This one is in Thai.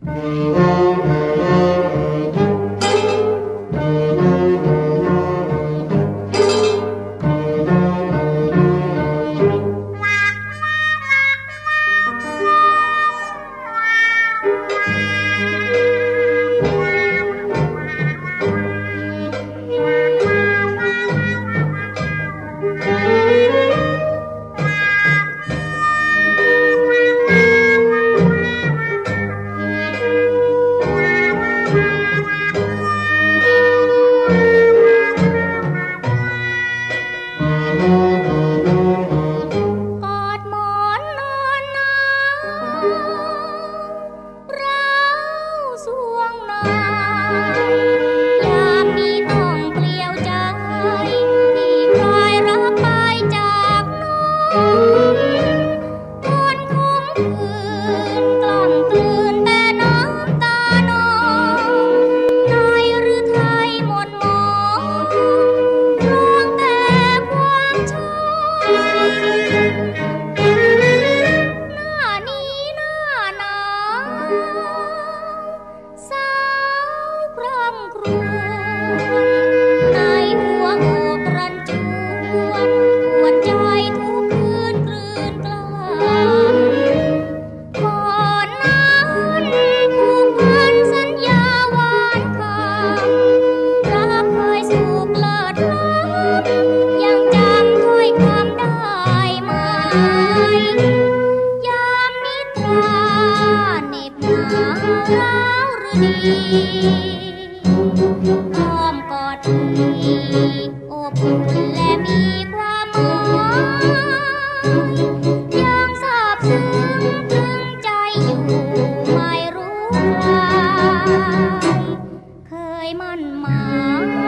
Música อ้อมกอดทีอบอุ่นและมีความหมายยังซาบซึ้งถึงใจอยู่ไม่รู้คลาเคยมั่นหมาย